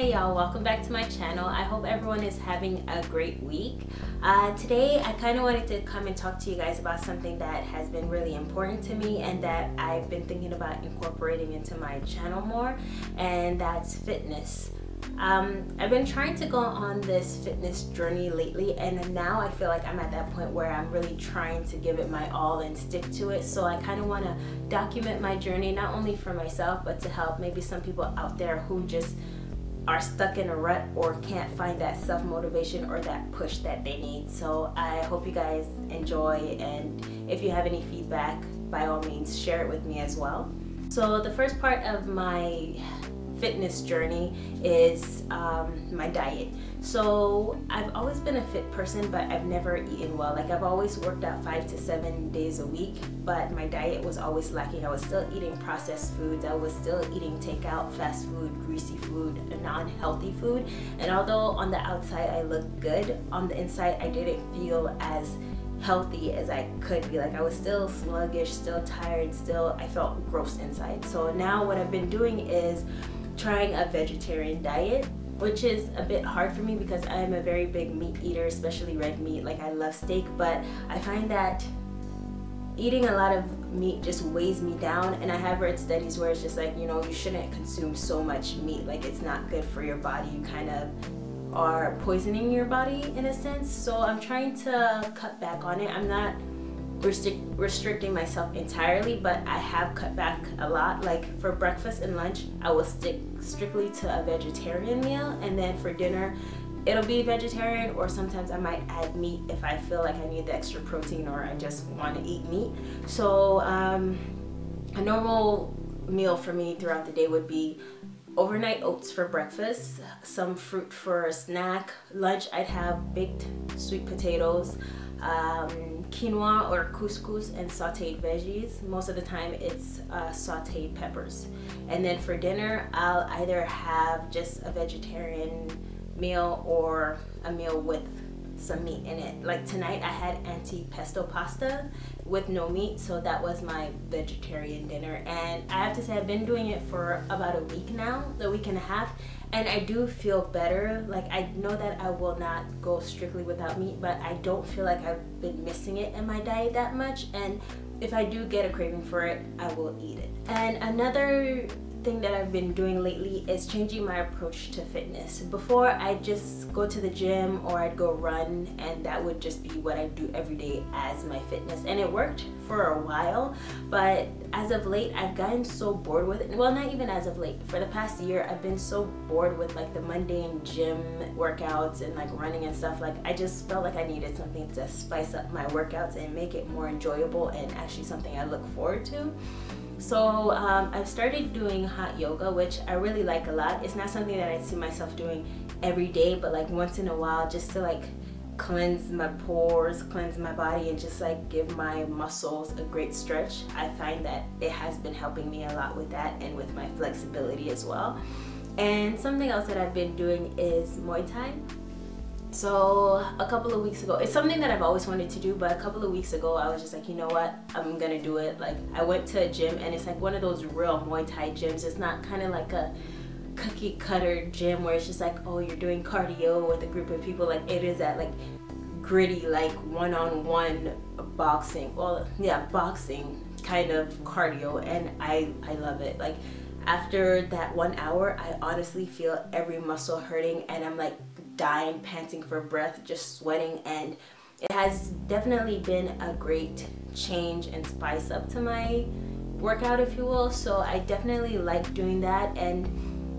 Hey y'all, welcome back to my channel. I hope everyone is having a great week. Uh, today I kind of wanted to come and talk to you guys about something that has been really important to me and that I've been thinking about incorporating into my channel more and that's fitness. Um, I've been trying to go on this fitness journey lately and now I feel like I'm at that point where I'm really trying to give it my all and stick to it. So I kind of want to document my journey not only for myself but to help maybe some people out there who just are stuck in a rut or can't find that self-motivation or that push that they need. So I hope you guys enjoy and if you have any feedback, by all means, share it with me as well. So the first part of my fitness journey is um, my diet. So I've always been a fit person, but I've never eaten well. Like I've always worked out five to seven days a week, but my diet was always lacking. I was still eating processed foods. I was still eating takeout, fast food, greasy food, non-healthy food. And although on the outside I looked good, on the inside I didn't feel as healthy as I could be. Like I was still sluggish, still tired, still I felt gross inside. So now what I've been doing is trying a vegetarian diet which is a bit hard for me because I am a very big meat eater, especially red meat. Like I love steak, but I find that eating a lot of meat just weighs me down and I have read studies where it's just like, you know, you shouldn't consume so much meat. Like it's not good for your body. You kind of are poisoning your body in a sense. So I'm trying to cut back on it. I'm not restrict, restricting myself entirely, but I have cut back a lot. Like for breakfast and lunch, I will stick strictly to a vegetarian meal, and then for dinner, it'll be vegetarian, or sometimes I might add meat if I feel like I need the extra protein or I just want to eat meat. So um, a normal meal for me throughout the day would be overnight oats for breakfast, some fruit for a snack. Lunch, I'd have baked sweet potatoes, um, quinoa or couscous and sauteed veggies. Most of the time it's uh, sauteed peppers. And then for dinner, I'll either have just a vegetarian meal or a meal with some meat in it. Like tonight I had antipasto pasta with no meat, so that was my vegetarian dinner. And I have to say I've been doing it for about a week now, a week and a half, and I do feel better. Like I know that I will not go strictly without meat, but I don't feel like I've been missing it in my diet that much. And if I do get a craving for it, I will eat it. And another thing that I've been doing lately is changing my approach to fitness. Before I'd just go to the gym or I'd go run and that would just be what I do every day as my fitness and it worked for a while but as of late I've gotten so bored with it. Well not even as of late. For the past year I've been so bored with like the mundane gym workouts and like running and stuff like I just felt like I needed something to spice up my workouts and make it more enjoyable and actually something I look forward to. So um, I've started doing hot yoga, which I really like a lot. It's not something that I see myself doing every day, but like once in a while, just to like cleanse my pores, cleanse my body, and just like give my muscles a great stretch. I find that it has been helping me a lot with that and with my flexibility as well. And something else that I've been doing is Muay Thai so a couple of weeks ago it's something that i've always wanted to do but a couple of weeks ago i was just like you know what? I'm gonna do it. Like i went to a gym and it's like one of those real muay thai gyms. It's not kind of like a cookie cutter gym where it's just like oh you're doing cardio with a group of people. Like it is that like gritty like one-on-one boxing. Well yeah boxing kind of cardio and i i love it. Like after that one hour i honestly feel every muscle hurting and i'm like dying, panting for breath, just sweating and it has definitely been a great change and spice up to my workout if you will. So I definitely like doing that and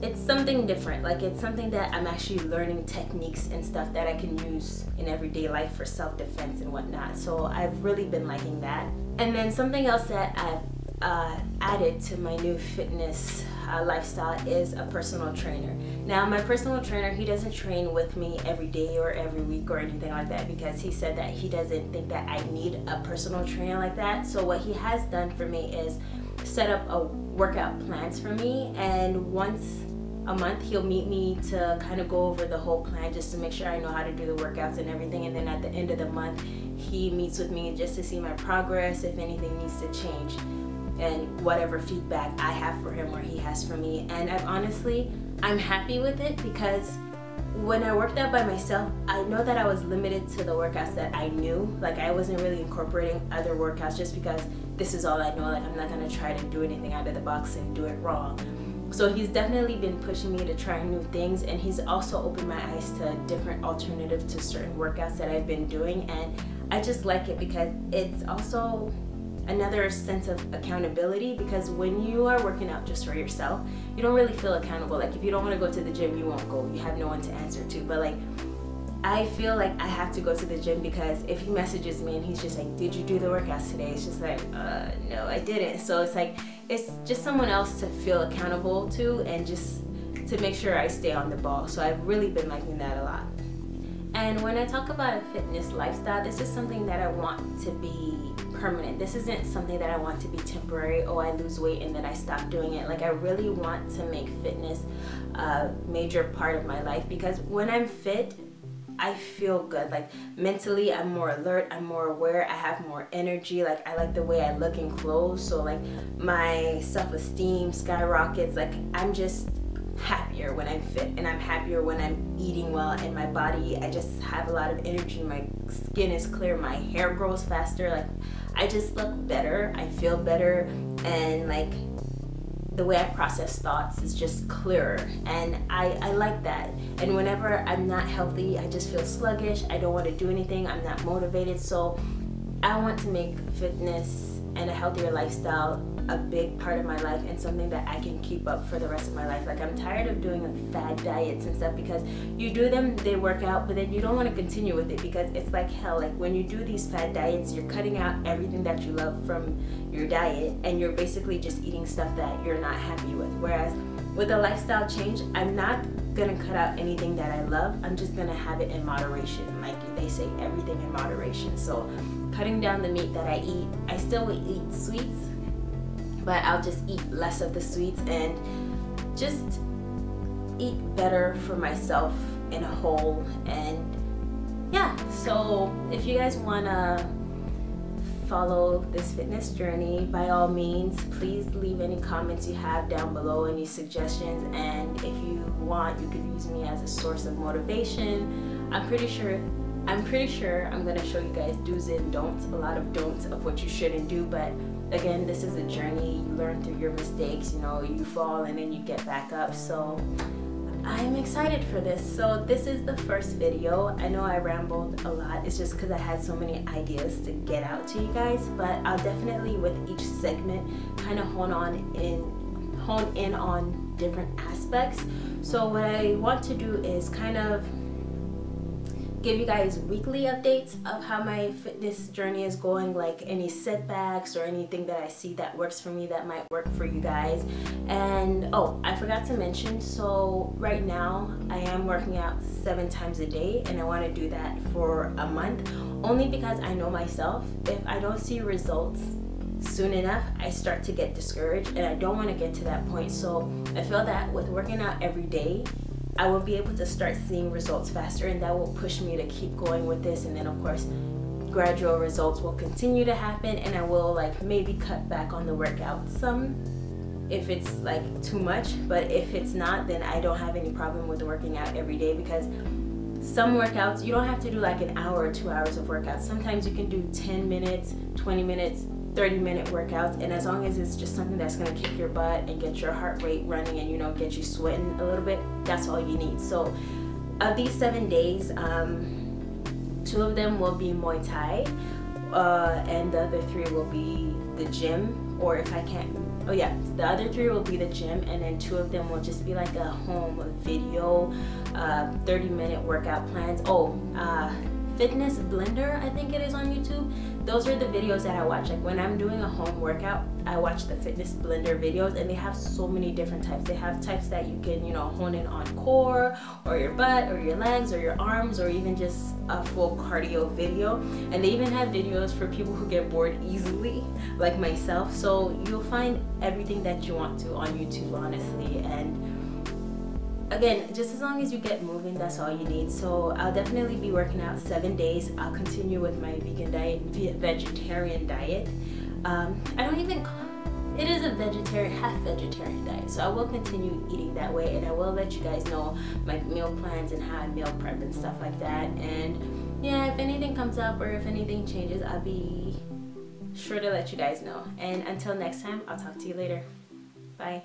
it's something different. Like it's something that I'm actually learning techniques and stuff that I can use in everyday life for self-defense and whatnot. So I've really been liking that. And then something else that I've uh, added to my new fitness uh, lifestyle is a personal trainer. Now my personal trainer, he doesn't train with me every day or every week or anything like that because he said that he doesn't think that I need a personal trainer like that. So what he has done for me is set up a workout plans for me and once a month he'll meet me to kind of go over the whole plan just to make sure I know how to do the workouts and everything and then at the end of the month he meets with me just to see my progress if anything needs to change and whatever feedback I have for him or he has for me. And I've honestly, I'm happy with it because when I worked out by myself, I know that I was limited to the workouts that I knew. Like I wasn't really incorporating other workouts just because this is all I know. Like I'm not gonna try to do anything out of the box and do it wrong. So he's definitely been pushing me to try new things and he's also opened my eyes to different alternatives to certain workouts that I've been doing and I just like it because it's also another sense of accountability because when you are working out just for yourself, you don't really feel accountable. Like if you don't want to go to the gym, you won't go. You have no one to answer to. But like I feel like I have to go to the gym because if he messages me and he's just like, "Did you do the workouts today?" It's just like, uh, "No, I didn't." So it's like it's just someone else to feel accountable to and just to make sure I stay on the ball. So I've really been liking that a lot. And when I talk about a fitness lifestyle, this is something that I want to be permanent. This isn't something that I want to be temporary. Oh, I lose weight and then I stop doing it. Like I really want to make fitness a major part of my life because when I'm fit, I feel good. Like mentally, I'm more alert, I'm more aware, I have more energy. Like I like the way I look in clothes. So like my self-esteem skyrockets. Like I'm just happier when I'm fit and I'm happier when I'm eating well and my body I just have a lot of energy my skin is clear my hair grows faster like I just look better I feel better and like the way I process thoughts is just clearer and I, I like that. And whenever I'm not healthy I just feel sluggish I don't want to do anything I'm not motivated so I want to make fitness and a healthier lifestyle a big part of my life and something that I can keep up for the rest of my life. Like I'm tired of doing fad diets and stuff because you do them, they work out, but then you don't want to continue with it because it's like hell. Like when you do these fad diets, you're cutting out everything that you love from your diet and you're basically just eating stuff that you're not happy with. Whereas with a lifestyle change, I'm not gonna cut out anything that I love. I'm just gonna have it in moderation. Like they say, everything in moderation. So cutting down the meat that I eat, I still will eat sweets but I'll just eat less of the sweets and just eat better for myself in a whole and yeah so if you guys want to follow this fitness journey by all means please leave any comments you have down below any suggestions and if you want you could use me as a source of motivation i'm pretty sure i'm pretty sure i'm to show you guys do's and don'ts a lot of don'ts of what you shouldn't do but again, this is a journey. You learn through your mistakes, you know, you fall and then you get back up. So I'm excited for this. So this is the first video. I know I rambled a lot. It's just because I had so many ideas to get out to you guys, but I'll definitely with each segment kind of hone on in hone in on different aspects. So what I want to do is kind of give you guys weekly updates of how my fitness journey is going, like any setbacks or anything that I see that works for me that might work for you guys. And oh, I forgot to mention, so right now I am working out seven times a day and I want to do that for a month only because I know myself, if I don't see results soon enough, I start to get discouraged and I don't want to get to that point. So I feel that with working out every day, I will be able to start seeing results faster and that will push me to keep going with this. And then of course gradual results will continue to happen and I will like maybe cut back on the workout some if it's like too much. But if it's not then I don't have any problem with working out every day because some workouts you don't have to do like an hour or two hours of workouts. Sometimes you can do 10 minutes 20 minutes 30 minute workouts and as long as it's just something that's going to kick your butt and get your heart rate running and you know get you sweating a little bit that's all you need. So of these seven days um, two of them will be muay thai uh, and the other three will be the gym or if i can't oh yeah the other three will be the gym and then two of them will just be like a home video uh, 30 minute workout plans. Oh uh, fitness blender i think it is on youtube. Those are the videos that i watch. Like when i'm doing a home workout i watch the fitness blender videos and they have so many different types. They have types that you can you know hone in on core or your butt or your legs or your arms or even just a full cardio video. And they even have videos for people who get bored easily like myself. So you'll find everything that you want to on youtube honestly. And again just as long as you get moving that's all you need so i'll definitely be working out seven days i'll continue with my vegan diet vegetarian diet um, i don't even it is a vegetarian, half vegetarian diet. So I will continue eating that way and I will let you guys know my meal plans and how I meal prep and stuff like that. And yeah, if anything comes up or if anything changes, I'll be sure to let you guys know. And until next time, I'll talk to you later. Bye.